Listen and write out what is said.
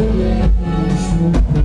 Eu mesmo.